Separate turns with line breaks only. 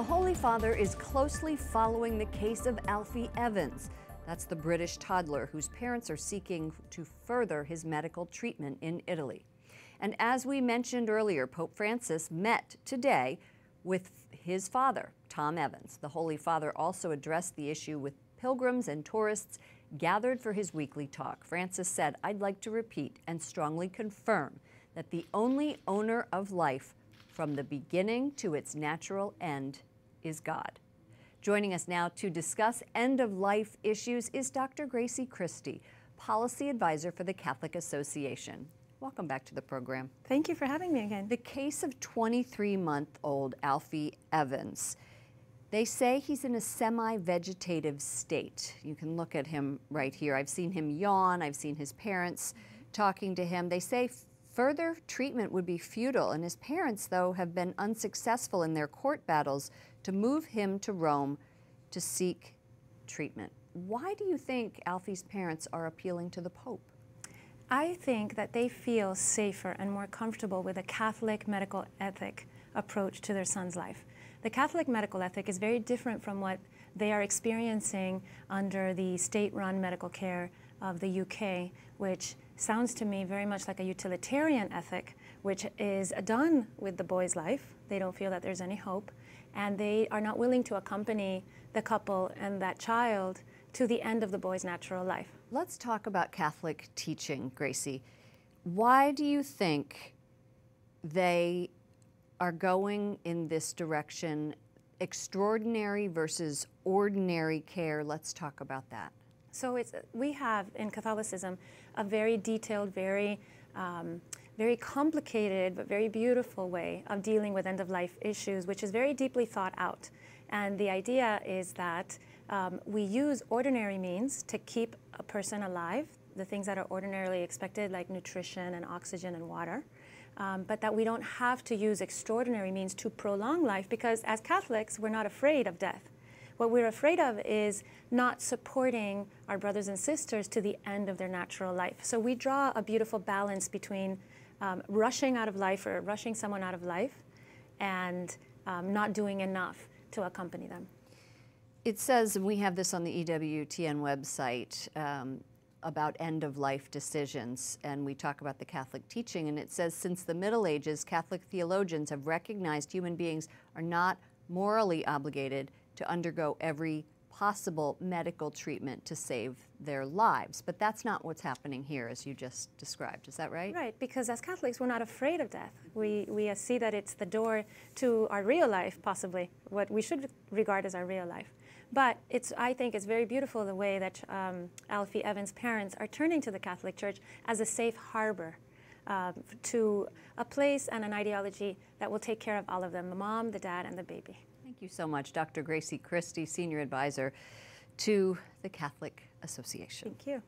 The Holy Father is closely following the case of Alfie Evans. That's the British toddler whose parents are seeking to further his medical treatment in Italy. And as we mentioned earlier, Pope Francis met today with his father, Tom Evans. The Holy Father also addressed the issue with pilgrims and tourists gathered for his weekly talk. Francis said, I'd like to repeat and strongly confirm that the only owner of life from the beginning to its natural end is God. Joining us now to discuss end of life issues is Dr. Grazie Christie, Policy Advisor for the Catholic Association. Welcome back to the program.
Thank you for having me again.
The case of 23 month old Alfie Evans. They say he's in a semi vegetative state. You can look at him right here. I've seen him yawn, I've seen his parents talking to him. They say further treatment would be futile, and his parents, though, have been unsuccessful in their court battles to move him to Rome to seek treatment. Why do you think Alfie's parents are appealing to the Pope?
I think that they feel safer and more comfortable with a Catholic medical ethic approach to their son's life. The Catholic medical ethic is very different from what they are experiencing under the state-run medical care of the UK, which sounds to me very much like a utilitarian ethic, which is done with the boy's life. They don't feel that there's any hope, and they are not willing to accompany the couple and that child to the end of the boy's natural life.
Let's talk about Catholic teaching, Grazie. Why do you think they are going in this direction, extraordinary versus ordinary care? Let's talk about that.
So it's, we have in Catholicism a very detailed, very um, very complicated but very beautiful way of dealing with end of life issues, which is very deeply thought out. And the idea is that um, we use ordinary means to keep a person alive, the things that are ordinarily expected, like nutrition and oxygen and water. Um, but that we don't have to use extraordinary means to prolong life because as Catholics, we're not afraid of death. What we're afraid of is not supporting our brothers and sisters to the end of their natural life. So we draw a beautiful balance between um, rushing out of life or rushing someone out of life and um, not doing enough to accompany them.
It says, we have this on the EWTN website, um, about end of life decisions, and we talk about the Catholic teaching, and it says, since the Middle Ages, Catholic theologians have recognized human beings are not morally obligated to undergo every possible medical treatment to save their lives. But that's not what's happening here, as you just described. Is that right?
Right, because as Catholics, we're not afraid of death. We, we see that it's the door to our real life, possibly, what we should regard as our real life. But it's, I think it's very beautiful the way that um, Alfie Evans' parents are turning to the Catholic Church as a safe harbor uh, to a place and an ideology that will take care of all of them, the mom, the dad, and the baby.
Thank you so much, Dr. Grazie Christie, Senior Advisor to the Catholic Association.
Thank you.